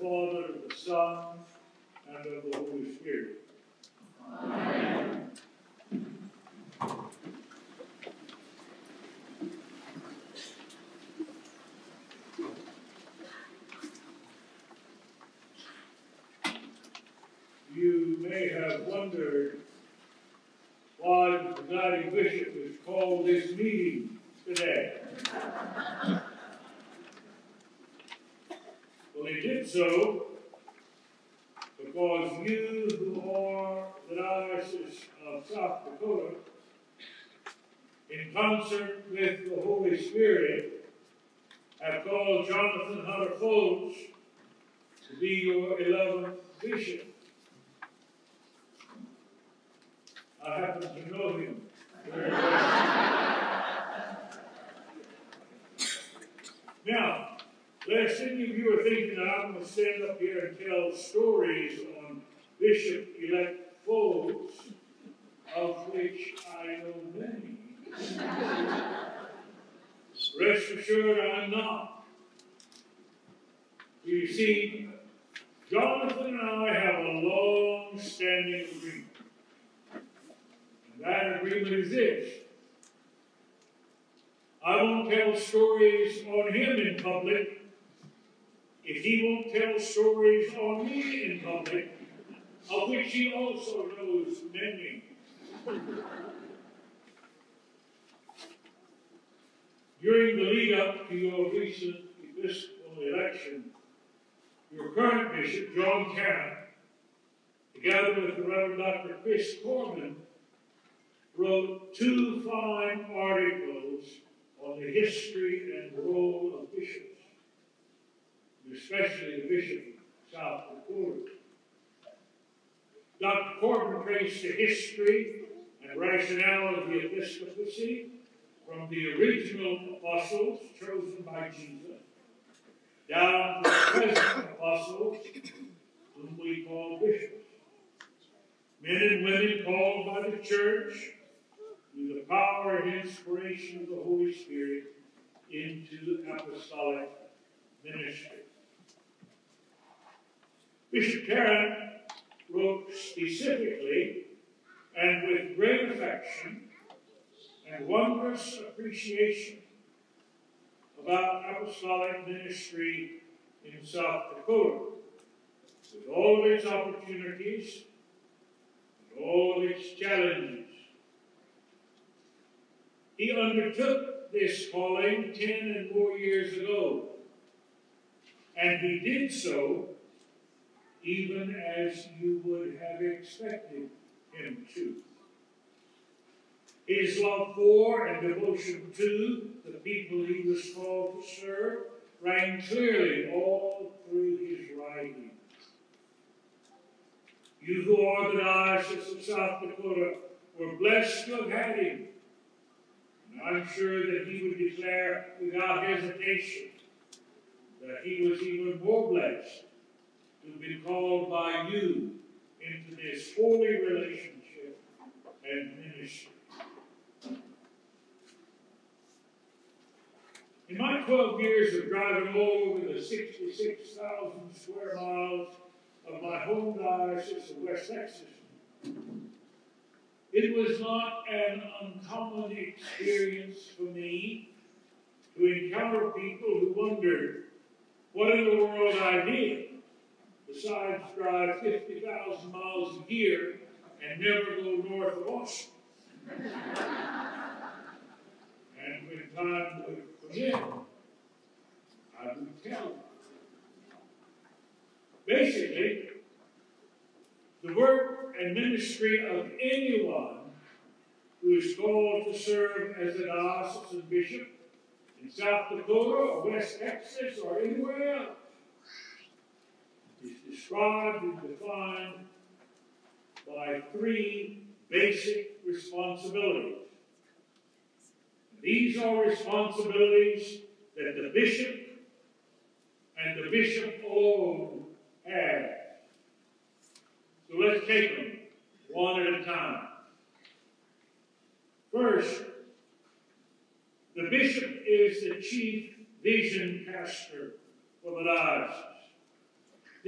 Father, the Son, and of the Holy Spirit. Amen. You may have wondered why the presiding bishop has called this meeting today. Well, he did so because you who are the Diocese of South Dakota, in concert with the Holy Spirit, have called Jonathan Hunter Folts to be your 11th bishop. I happen to know him. now, lest any of you are thinking that I'm going to stand up here and tell stories on Bishop elect Folts, of which I know many. Rest assured, I'm not. You see, Jonathan and I have a long standing agreement. And that agreement is this I won't tell stories on him in public if he won't tell stories on me in public, of which he also knows many. During the lead up to your recent Episcopal election, your current bishop, John Cannon, together with the Reverend Dr. Chris Corbin, wrote two fine articles on the history and role of bishops, especially the Bishop of South Dakota. Dr. Corbin traced the history and rationale of the episcopacy from the original apostles chosen by Jesus down to the present apostles whom we call bishops. Men and women called by the church through the power and inspiration of the Holy Spirit into apostolic ministry. Bishop Tarrant wrote specifically and with great affection and wondrous appreciation about apostolic ministry in South Dakota, with all its opportunities and all its challenges. He undertook this calling ten and more years ago, and he did so even as you would have expected him to. His love for and devotion to the people he was called to serve rang clearly all through his writings. You who are the Diocese of South Dakota were blessed to have had him. And I'm sure that he would declare without hesitation that he was even more blessed to be called by you into this holy relationship and ministry. In my 12 years of driving all over the 66,000 square miles of my home diocese of West Texas, it was not an uncommon experience for me to encounter people who wondered what in the world I did besides drive 50,000 miles a year and never go north of Austin. and when time would permit, I would tell. Basically, the work and ministry of anyone who is called to serve as a diocesan bishop in South Dakota or West Texas or anywhere else described and defined by three basic responsibilities. These are responsibilities that the bishop and the bishop alone have. So let's take them one at a time. First, the bishop is the chief vision caster for the diocese.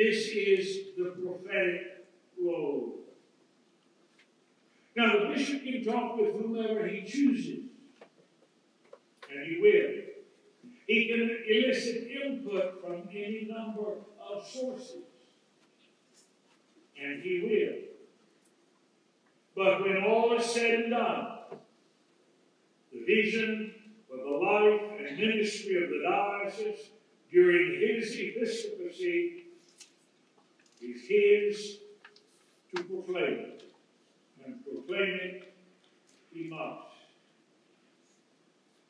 This is the prophetic role. Now, the bishop can talk with whomever he chooses, and he will. He can elicit input from any number of sources, and he will. But when all is said and done, the vision for the life and ministry of the diocese during his episcopacy is his to proclaim, and proclaim it he must.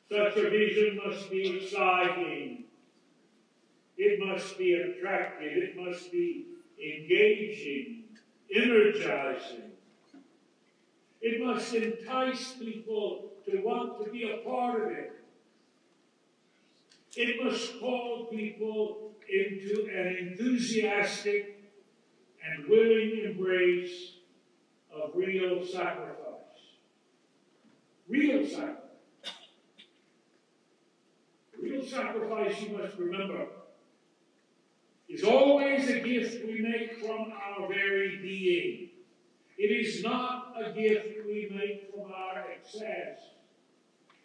Such a vision must be exciting. It must be attractive. It must be engaging, energizing. It must entice people to want to be a part of it. It must call people into an enthusiastic and willing embrace of real sacrifice. Real sacrifice. Real sacrifice, you must remember, is always a gift we make from our very being. It is not a gift we make from our excess.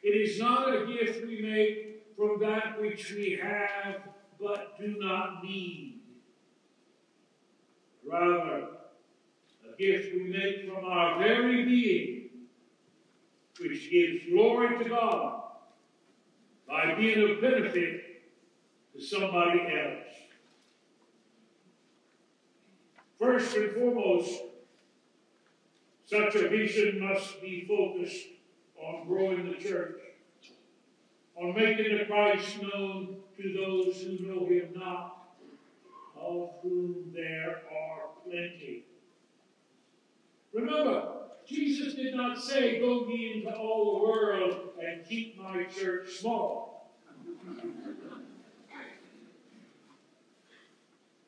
It is not a gift we make from that which we have but do not need. Rather, a gift we make from our very being, which gives glory to God by being of benefit to somebody else. First and foremost, such a vision must be focused on growing the church, on making the Christ known to those who know him not, of whom there are plenty. Remember, Jesus did not say, Go ye into all the world and keep my church small.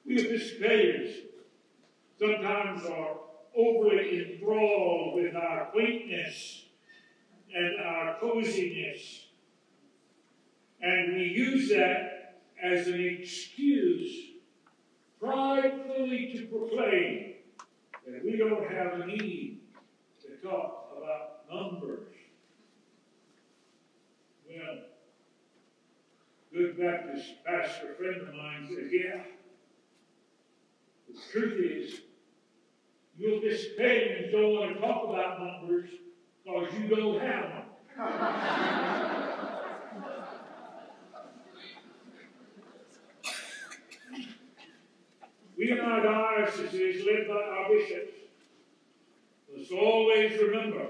we Episcopalians sometimes are overly enthralled with our quaintness and our coziness. And we use that as an excuse pridefully to proclaim that we don't have a need to talk about numbers. Well, good Baptist pastor friend of mine says, yeah, the truth is, you Episcopalians don't want to talk about numbers because you don't have them. we in our diocese is led by our bishops. Must always remember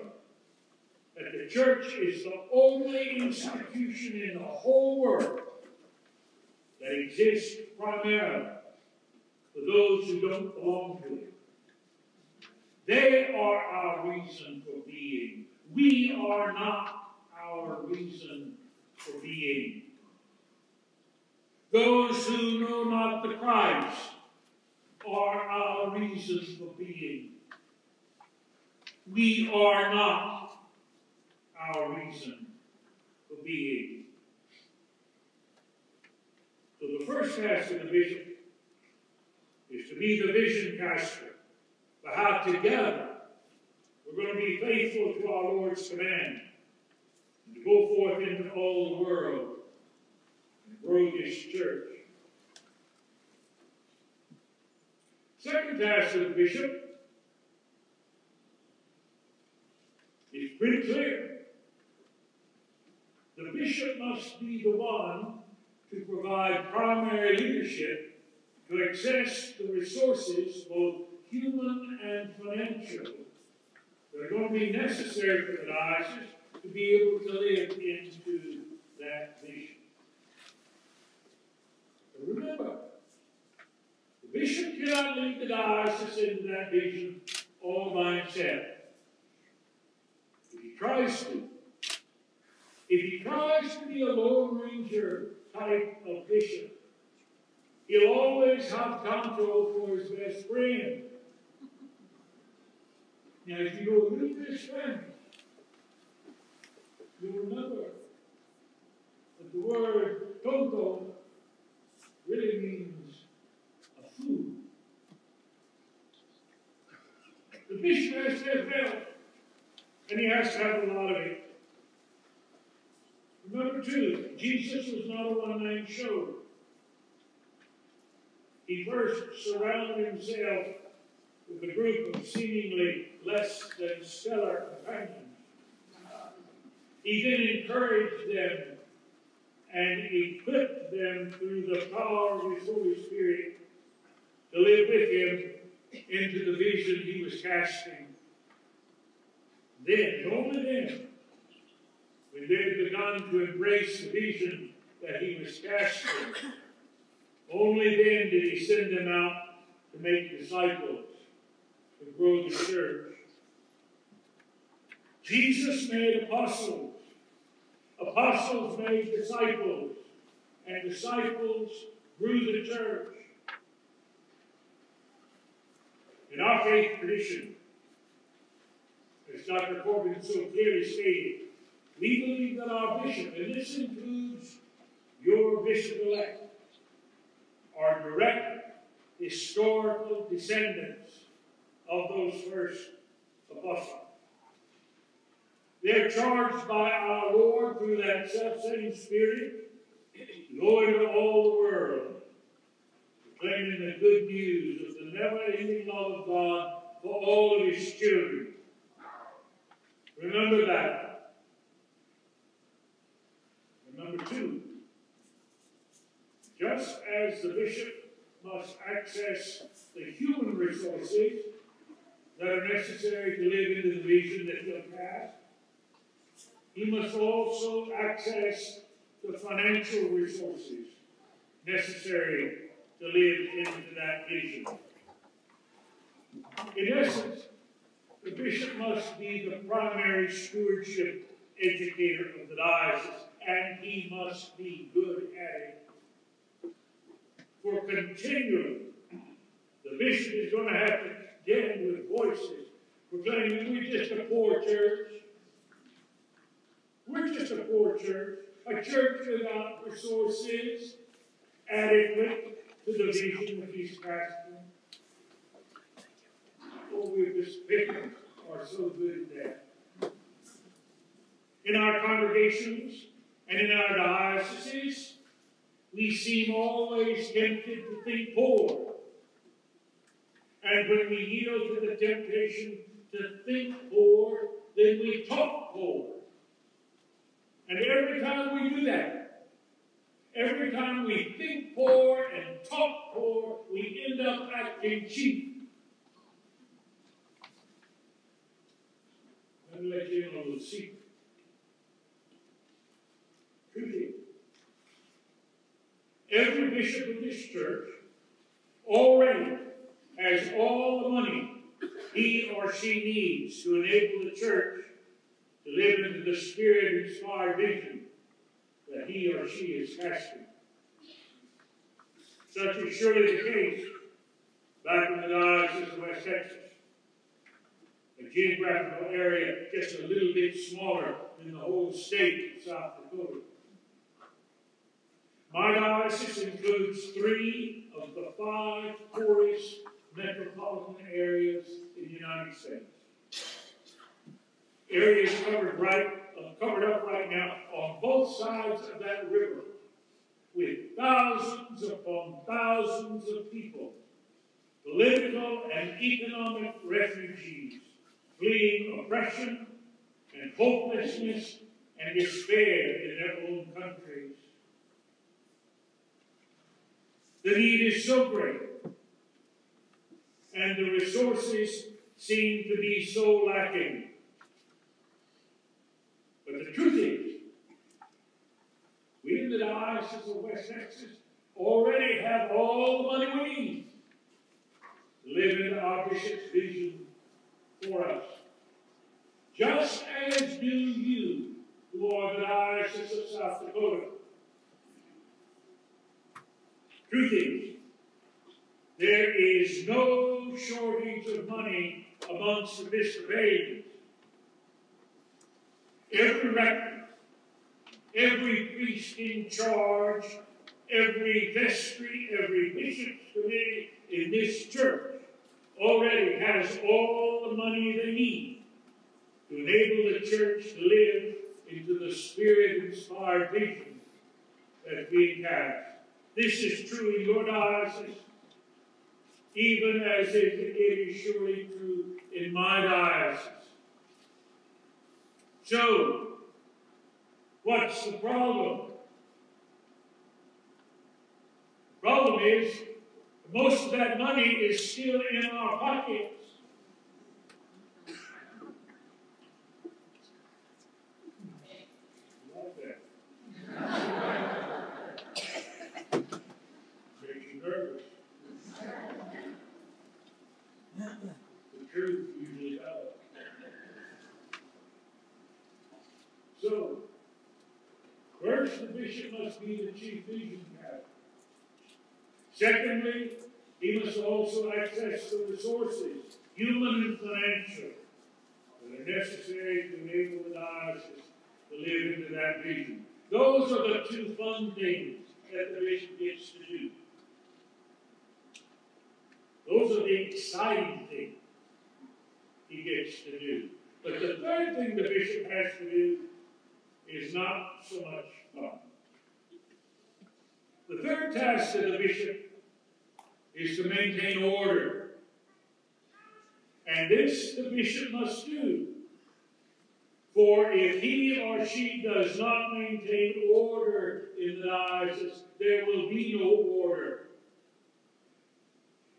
that the church is the only institution in the whole world that exists primarily for those who don't belong to it. They are our reason for being. We are not our reason for being. Those who know not the Christ are our reason for being. We are not our reason for being. So the first task of the bishop is to be the vision caster but how together we're going to be faithful to our Lord's command and to go forth into all the world and grow this church. Second of the bishop is pretty clear. The bishop must be the one to provide primary leadership to access the resources, both human and financial, that are going to be necessary for the diocese to be able to live into that vision. But remember, bishop cannot lead the diocese into that vision all by himself. If he tries to, if he tries to be a Lone Ranger type of bishop, he'll always have Tonto for his best friend. Now, if you go read this Spanish, you'll remember that the word tonto really means the bishop has to fail, and he has to have a lot of it. Remember, too, Jesus was not a one man show. He first surrounded himself with a group of seemingly less than stellar companions. He then encouraged them and equipped them through the power of his Holy Spirit to live with him into the vision he was casting. Then, only then, when they had begun to embrace the vision that he was casting, only then did he send them out to make disciples, to grow the church. Jesus made apostles. Apostles made disciples. And disciples grew the church. In our faith tradition, as Dr. Corbin so clearly stated, we believe that our bishop, and this includes your bishop elect, are direct historical descendants of those first apostles. They're charged by our Lord through that self-same Spirit, go into all the world, proclaiming the good news of the never-ending love of God for all of His children. Remember that. number two, just as the bishop must access the human resources that are necessary to live into the vision that he'll he must also access the financial resources necessary to live into that vision. In essence, the bishop must be the primary stewardship educator of the diocese, and he must be good at it. For continually, the bishop is going to have to in with voices proclaiming we're just a poor church. We're just a poor church, a church without resources adequate to the vision of casting. Oh, we just are so good at that. In our congregations and in our dioceses, we seem always tempted to think poor. And when we yield to the temptation to think poor, then we talk poor. And every time we do that, every time we think poor and talk poor, we end up acting cheap. Let me let you in on secret. Truth every bishop of this church already has all the money he or she needs to enable the church to live into the spirit inspired vision that he or she is casting. Such is surely the case back in the diocese of West Texas, a geographical area just a little bit smaller than the whole state of South Dakota. My diocese includes three of the five poorest metropolitan areas in the United States areas covered right, uh, covered up right now on both sides of that river with thousands upon thousands of people, political and economic refugees, fleeing oppression and hopelessness and despair in their own countries. The need is so great, and the resources seem to be so lacking but the truth is, in the Diocese of West Texas already have all the money we need live in our bishop's vision for us. Just as do you, who are the Diocese of South Dakota. Truth is, there is no shortage of money amongst the Episcopalians every rector, every priest in charge, every vestry, every bishop's committee in this church already has all the money they need to enable the church to live into the spirit inspired vision that's being cast. This is true in your diocese, even as it is surely true in my diocese. So, what's the problem? The problem is most of that money is still in our pockets. So, first, the bishop must be the chief vision captain. Secondly, he must also access the resources, human and financial, that are necessary to enable the diocese to live into that vision. Those are the two fun things that the bishop gets to do. Those are the exciting things he gets to do. But the third thing the bishop has to do is not so much fun. The third task of the bishop is to maintain order. And this the bishop must do. For if he or she does not maintain order in the diocese, there will be no order.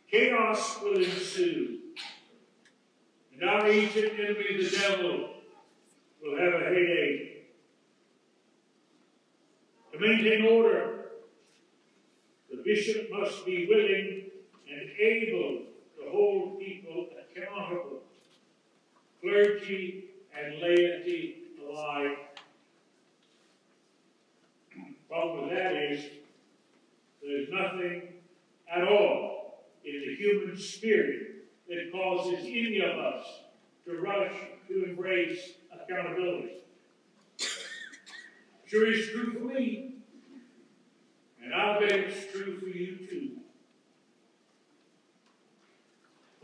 Chaos will ensue. And our ancient enemy, the devil, will have a headache. To maintain order, bishop must be willing and able to hold people accountable, clergy and laity alike. Problem with that is there's nothing at all in the human spirit that causes any of us to rush to embrace accountability. Sure is true for me, and I bet it's true for you too.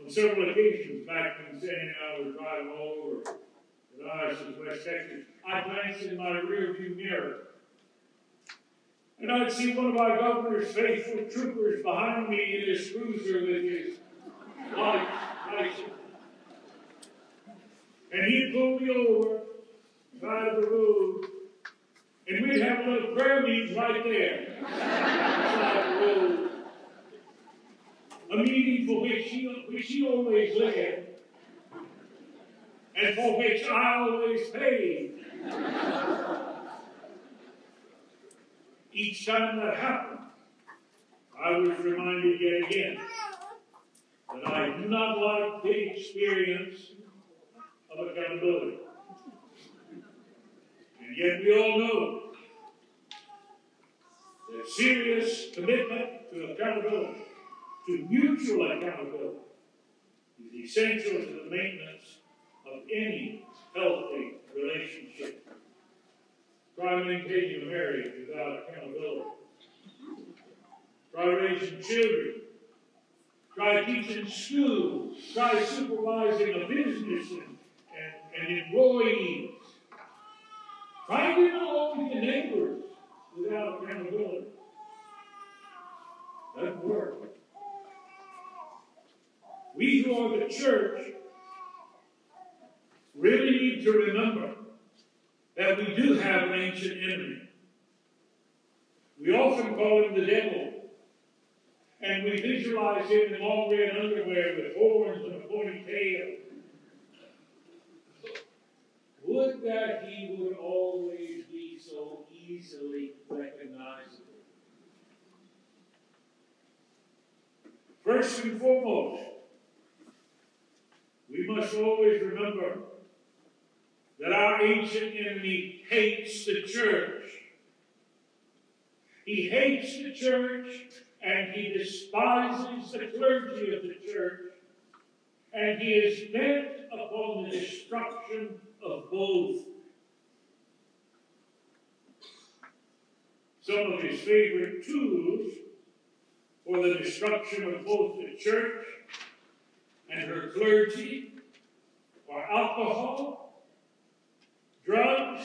On several occasions back when Sandy and I were driving all over the diocese of West Texas, I glanced in my rearview mirror and I'd see one of our governor's faithful troopers behind me in his cruiser with his lights flashing. And he'd pull me over, by the road, and we'd have a little prayer meeting right there. The. A meeting for which she, which he always led, and for which I always paid. Each time that happened, I was reminded yet again that I do not like the experience of accountability. And yet we all know that serious commitment to accountability, to mutual accountability, is essential to the maintenance of any healthy relationship. Try maintaining a marriage without accountability. Try raising children. Try teaching school. Try supervising a business and, and, and. Try getting along with your neighbors without accountability. Doesn't work. We who are the church really need to remember that we do have an ancient enemy. We often call him the devil. And we visualize him in long red underwear with horns and a pointy tail. Would that he would always be so easily recognizable. First and foremost, we must always remember that our ancient enemy hates the church. He hates the church and he despises the clergy of the church and he is bent upon the destruction of both. Some of his favorite tools for the destruction of both the church and her clergy are alcohol, drugs,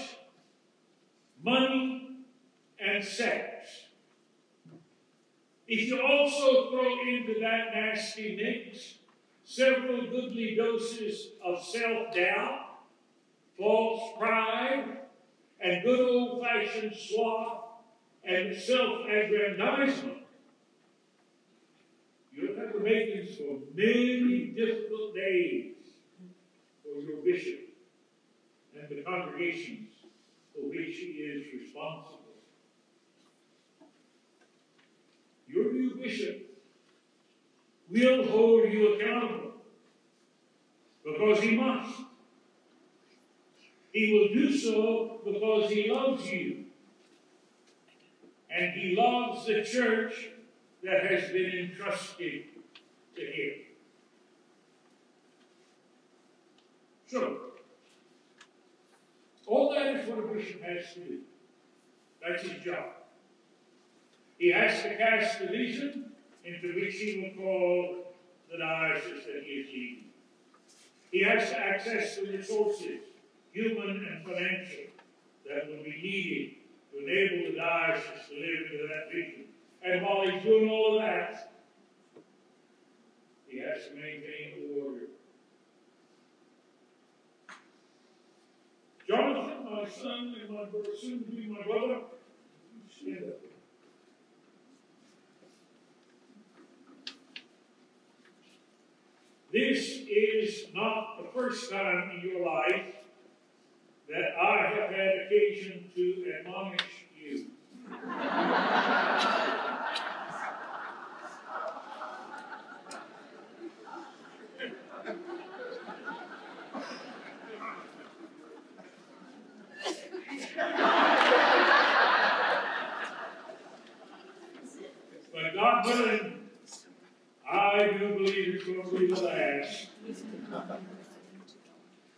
money, and sex. If you also throw into that nasty mix several goodly doses of self doubt, false pride, and good old fashioned sloth and self aggrandizement, you'll have the makings for many difficult days for your bishop and the congregations for which he is responsible. Your new bishop will hold you accountable because he must. He will do so because he loves you. And he loves the church that has been entrusted to him. So, all that is what a bishop has to do. That's his job. He has to cast the vision into which he will call the diocese that he is leading. He has to access the resources, human and financial, that will be needed to enable the diocese to live into that vision. And while he's doing all of that, he has to maintain order. Jonathan, my son, and my brother, soon to be my brother, stand up. This is not the first time in your life that I have had occasion to admonish you. but God willing, I do believe it's going to be the last.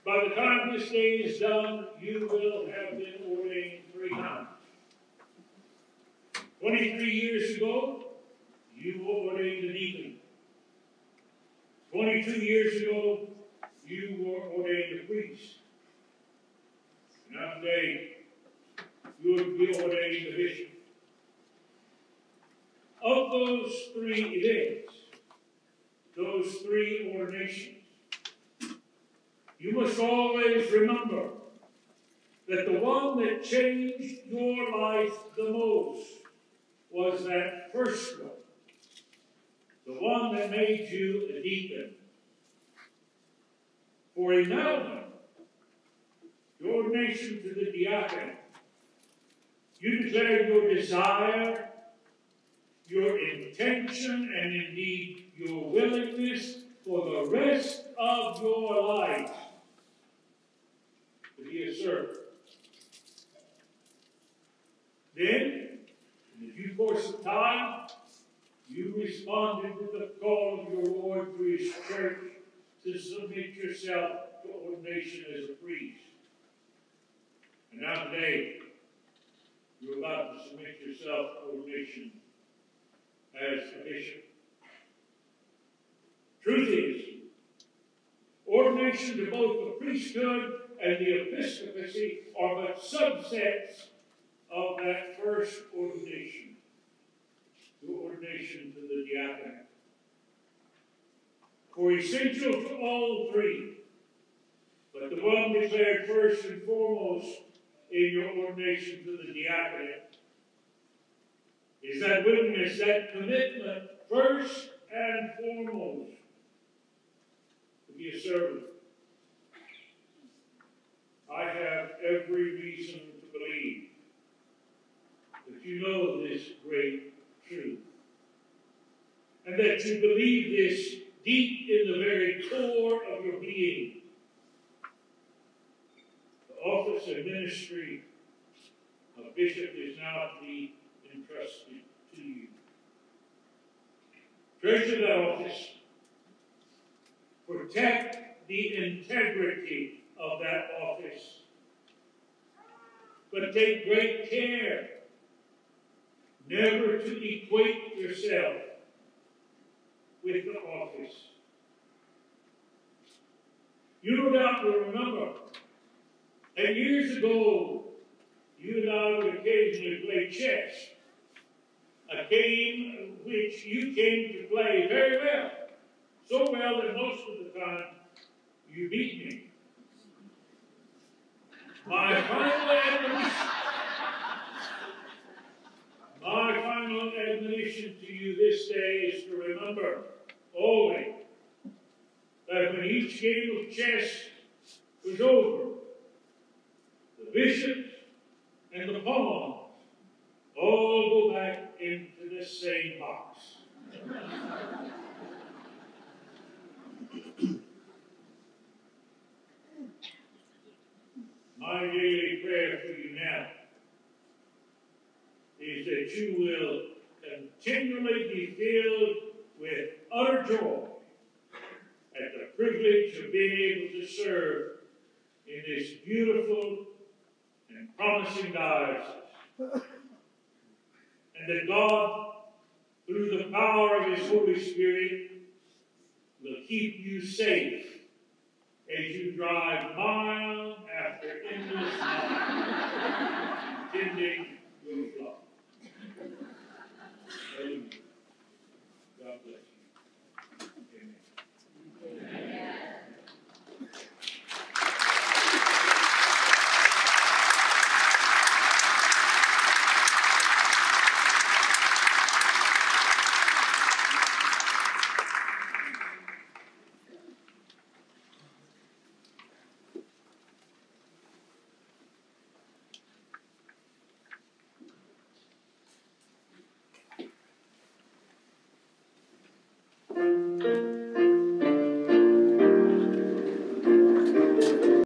By the time this day is done, you will have been ordained three times. 23 years ago, you were ordained a deacon. 22 years ago, you were ordained a priest. Now today, you will be ordained a bishop. Of those three events, those three ordinations, you must always remember that the one that changed your life the most was that first one, the one that made you a deacon. For in that your ordination to the diaconate, you declare your desire, your intention, and indeed your willingness for the rest of your life to be a servant. Then, in the due course of time, you responded to the call of your Lord through his church to submit yourself to ordination as a priest. And now today, you're about to submit yourself to ordination as a bishop. Truth is, ordination to both the priesthood and the episcopacy are but subsets of that first ordination, the ordination to the diaconate. For essential to all three, but the one declared first and foremost in your ordination to the diaconate is that willingness, that commitment, first and foremost, to be a servant. I have every reason to believe that you know this great truth. And that you believe this deep in the very core of your being. The office and ministry of bishop is now to be entrusted to you. Treasure that office. Protect the integrity of that office. But take great care never to equate yourself with the office. You no doubt will remember that years ago, you and I would occasionally play chess, a game which you came to play very well, so well that most of the time you beat me. My final admonition, my final admonition to you this day is to remember always that when each game of chess Spirit will keep you safe as you drive mile after endless mile, tending your flock. Hallelujah.